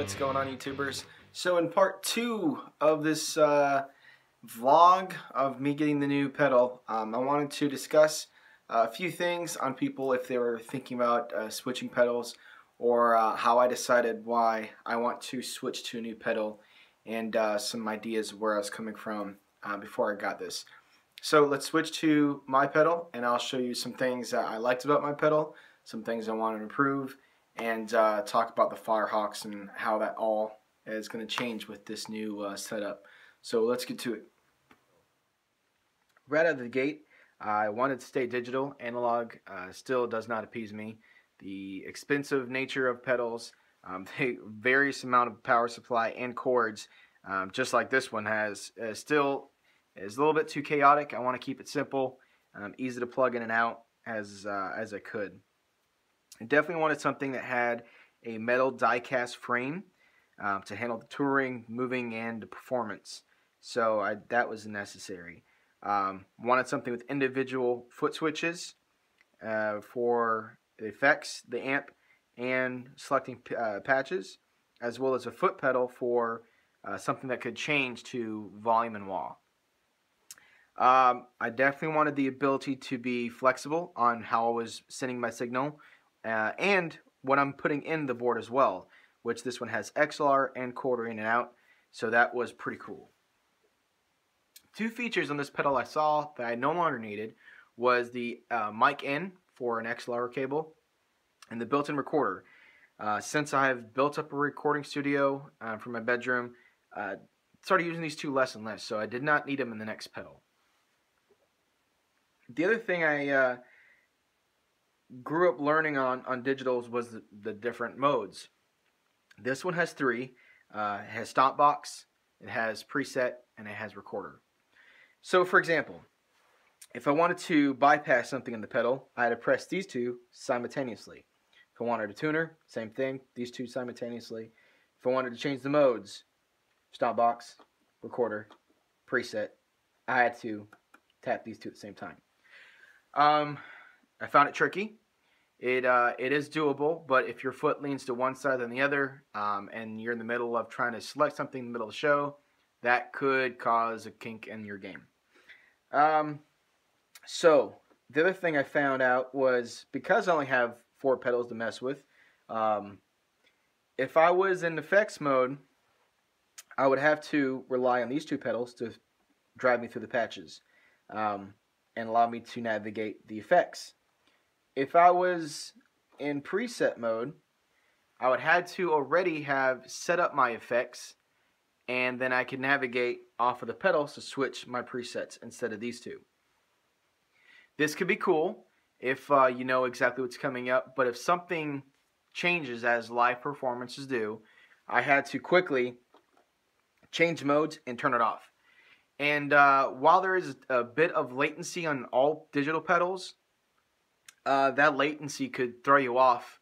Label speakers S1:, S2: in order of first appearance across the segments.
S1: What's going on YouTubers? So in part two of this uh, vlog of me getting the new pedal, um, I wanted to discuss uh, a few things on people if they were thinking about uh, switching pedals or uh, how I decided why I want to switch to a new pedal and uh, some ideas of where I was coming from uh, before I got this. So let's switch to my pedal and I'll show you some things that I liked about my pedal, some things I want to improve, and uh, talk about the Firehawks and how that all is going to change with this new uh, setup. So let's get to it. Right out of the gate, I wanted to stay digital. Analog uh, still does not appease me. The expensive nature of pedals, um, the various amount of power supply and cords, um, just like this one has, uh, still is a little bit too chaotic. I want to keep it simple, um, easy to plug in and out as uh, as I could. I definitely wanted something that had a metal die-cast frame um, to handle the touring, moving, and the performance. So I, that was necessary. Um, wanted something with individual foot switches uh, for the effects, the amp, and selecting uh, patches, as well as a foot pedal for uh, something that could change to volume and wah. Um, I definitely wanted the ability to be flexible on how I was sending my signal uh, and what I'm putting in the board as well, which this one has XLR and quarter in and out, so that was pretty cool. Two features on this pedal I saw that I no longer needed was the uh, mic in for an XLR cable and the built-in recorder. Uh, since I have built up a recording studio uh, for my bedroom, uh, started using these two less and less, so I did not need them in the next pedal. The other thing I uh, grew up learning on on digitals was the, the different modes. This one has three. Uh, it has stomp box, it has preset, and it has recorder. So, for example, if I wanted to bypass something in the pedal, I had to press these two simultaneously. If I wanted a tuner, same thing, these two simultaneously. If I wanted to change the modes, stomp box, recorder, preset, I had to tap these two at the same time. Um, I found it tricky. It uh, it is doable, but if your foot leans to one side than the other, um, and you're in the middle of trying to select something in the middle of the show, that could cause a kink in your game. Um, so the other thing I found out was because I only have four pedals to mess with, um, if I was in effects mode, I would have to rely on these two pedals to drive me through the patches um, and allow me to navigate the effects if I was in preset mode, I would have to already have set up my effects and then I could navigate off of the pedals to switch my presets instead of these two. This could be cool if uh, you know exactly what's coming up, but if something changes as live performances do, I had to quickly change modes and turn it off. And uh, while there is a bit of latency on all digital pedals, uh, that latency could throw you off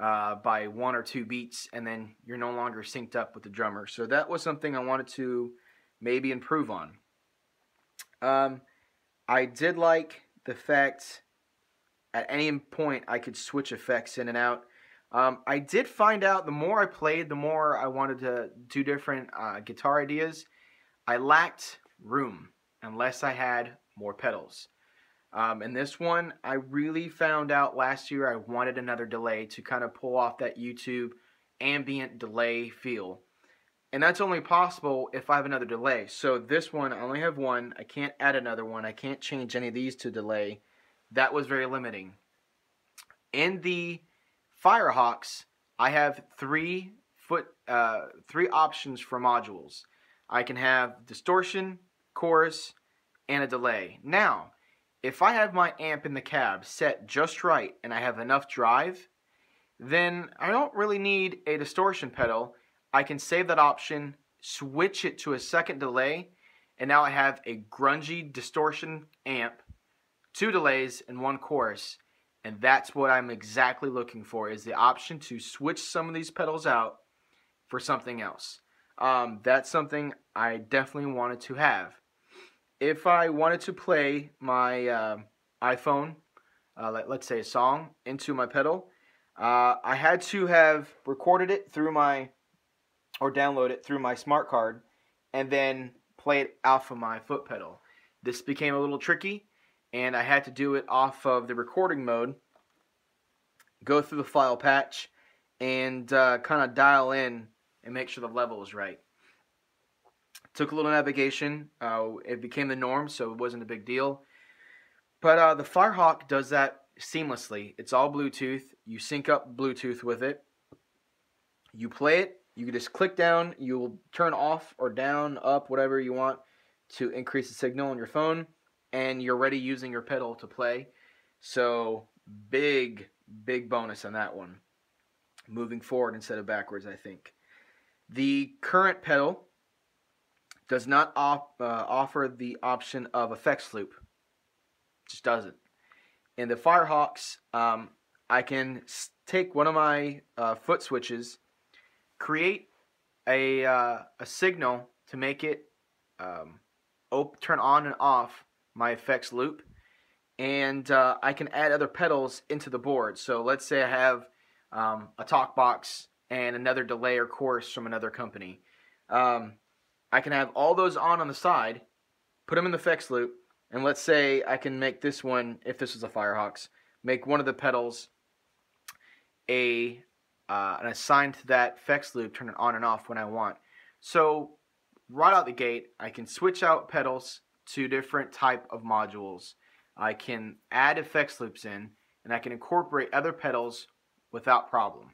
S1: uh, by one or two beats, and then you're no longer synced up with the drummer. So that was something I wanted to maybe improve on. Um, I did like the fact at any point I could switch effects in and out. Um, I did find out the more I played, the more I wanted to do different uh, guitar ideas. I lacked room unless I had more pedals. Um, and this one, I really found out last year I wanted another delay to kind of pull off that YouTube ambient delay feel. And that's only possible if I have another delay. So this one, I only have one. I can't add another one. I can't change any of these to delay. That was very limiting. In the Firehawks, I have three foot, uh, three options for modules. I can have distortion, chorus, and a delay. Now, if I have my amp in the cab set just right and I have enough drive, then I don't really need a distortion pedal. I can save that option, switch it to a second delay, and now I have a grungy distortion amp, two delays, and one chorus. And that's what I'm exactly looking for is the option to switch some of these pedals out for something else. Um, that's something I definitely wanted to have if I wanted to play my uh, iPhone, uh, let, us say a song, into my pedal, uh, I had to have recorded it through my or download it through my smart card and then play it off of my foot pedal. This became a little tricky and I had to do it off of the recording mode, go through the file patch, and uh, kind of dial in and make sure the level is right. Took a little navigation. Uh, it became the norm, so it wasn't a big deal. But uh, the Firehawk does that seamlessly. It's all Bluetooth. You sync up Bluetooth with it. You play it. You just click down. You will turn off or down, up, whatever you want to increase the signal on your phone, and you're already using your pedal to play. So big, big bonus on that one. Moving forward instead of backwards, I think. The current pedal does not op, uh, offer the option of effects loop. Just doesn't. In the Firehawks, um, I can take one of my uh, foot switches, create a uh, a signal to make it um, turn on and off my effects loop, and uh, I can add other pedals into the board. So let's say I have um, a talk box and another delay or chorus from another company. Um, I can have all those on on the side, put them in the effects loop, and let's say I can make this one, if this was a Firehawks, make one of the pedals a uh, and assign to that effects loop, turn it on and off when I want. So right out the gate, I can switch out pedals to different type of modules. I can add effects loops in, and I can incorporate other pedals without problem.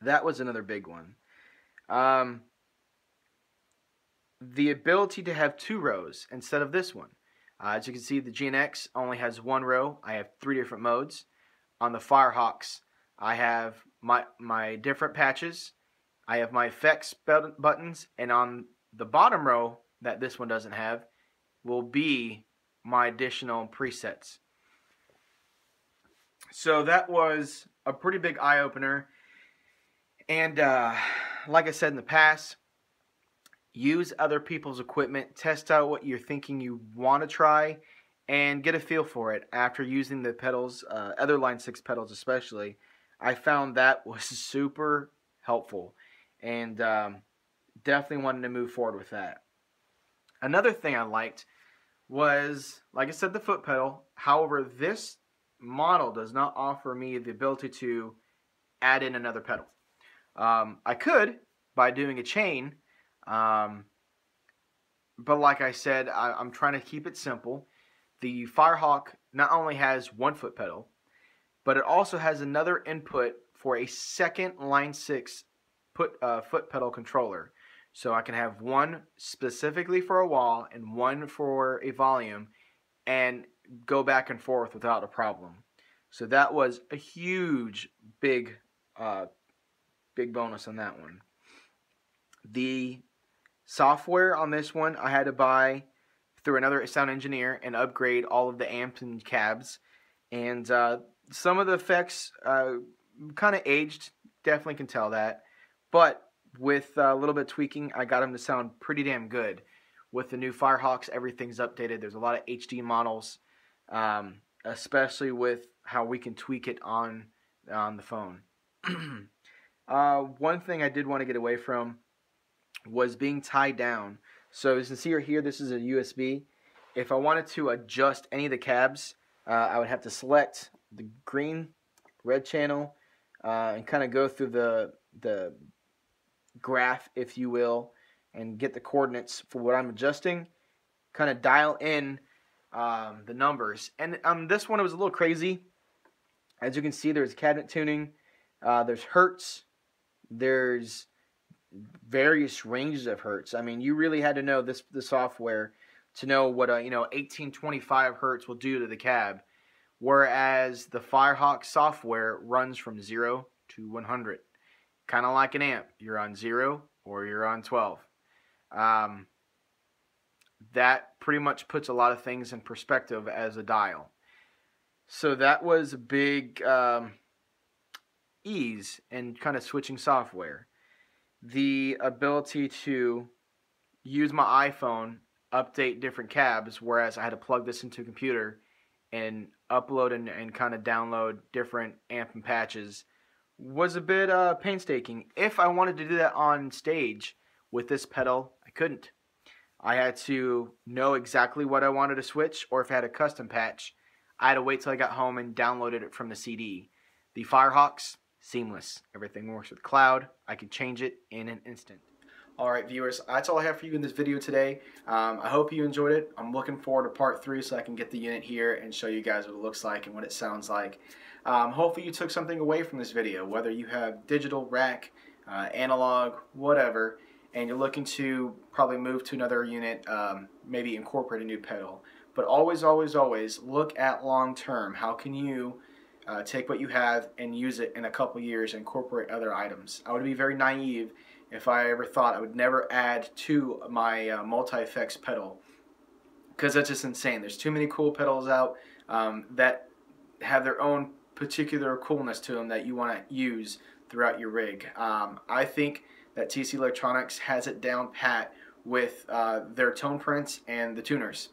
S1: That was another big one. Um, the ability to have two rows instead of this one. Uh, as you can see, the GNX only has one row. I have three different modes. On the Firehawks, I have my my different patches. I have my effects buttons, and on the bottom row that this one doesn't have will be my additional presets. So that was a pretty big eye opener. And uh, like I said in the past, use other people's equipment, test out what you're thinking you want to try, and get a feel for it after using the pedals, uh, other Line 6 pedals especially. I found that was super helpful and um, definitely wanted to move forward with that. Another thing I liked was, like I said, the foot pedal. However, this model does not offer me the ability to add in another pedal. Um, I could by doing a chain, um, but like I said, I, am trying to keep it simple. The Firehawk not only has one foot pedal, but it also has another input for a second Line 6 put, uh, foot pedal controller. So I can have one specifically for a wah and one for a volume and go back and forth without a problem. So that was a huge, big uh, big bonus on that one. The software on this one I had to buy through another sound engineer and upgrade all of the amps and cabs. And uh, some of the effects uh, kind of aged, definitely can tell that. But with a little bit tweaking, I got them to sound pretty damn good. With the new Firehawks, everything's updated. There's a lot of HD models, um, especially with how we can tweak it on on the phone. Uh, one thing I did want to get away from was being tied down. So as you can see right here, this is a USB. If I wanted to adjust any of the cabs, uh, I would have to select the green, red channel, uh, and kind of go through the the graph, if you will, and get the coordinates for what I'm adjusting. Kind of dial in um, the numbers. And um, this one it was a little crazy. As you can see, there's cabinet tuning, uh, there's hertz, there's various ranges of hertz. I mean, you really had to know this the software to know what a you know 1825 hertz will do to the cab, whereas the Firehawk software runs from zero to 100, kind of like an amp. You're on zero or you're on 12. Um, that pretty much puts a lot of things in perspective as a dial. So that was a big. Um, ease in kind of switching software. The ability to use my iPhone, update different cabs, whereas I had to plug this into a computer and upload and, and kind of download different amp and patches was a bit uh, painstaking. If I wanted to do that on stage with this pedal, I couldn't. I had to know exactly what I wanted to switch, or if I had a custom patch, I had to wait till I got home and downloaded it from the CD. The Firehawks, seamless. Everything works with cloud. I can change it in an instant. All right, viewers, that's all I have for you in this video today. Um, I hope you enjoyed it. I'm looking forward to part three so I can get the unit here and show you guys what it looks like and what it sounds like. Um, hopefully you took something away from this video, whether you have digital, rack, uh, analog, whatever, and you're looking to probably move to another unit, um, maybe incorporate a new pedal. But always, always, always look at long term. How can you uh, take what you have and use it in a couple years and incorporate other items? I would be very naive if I ever thought I would never add to my uh, multi-effects pedal because that's just insane. There's too many cool pedals out um, that have their own particular coolness to them that you want to use throughout your rig. Um, I think that TC Electronics has it down pat with uh, their tone prints and the tuners,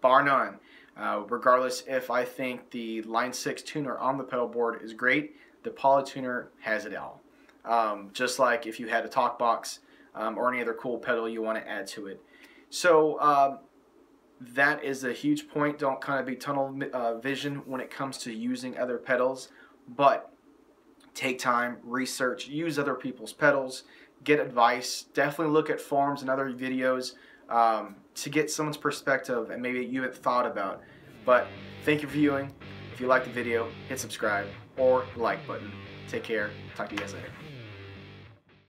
S1: bar none. Uh, regardless if I think the Line 6 tuner on the pedal board is great, the Polytuner has it all um, just like if you had a talk box um, or any other cool pedal you want to add to it. So um, that is a huge point. Don't kind of be tunnel uh, vision when it comes to using other pedals, but take time, research, use other people's pedals, get advice. Definitely look at forums and other videos um, to get someone's perspective and maybe you haven't thought about. But thank you for viewing. If you liked the video, hit subscribe or like button. Take care. Talk to you guys later.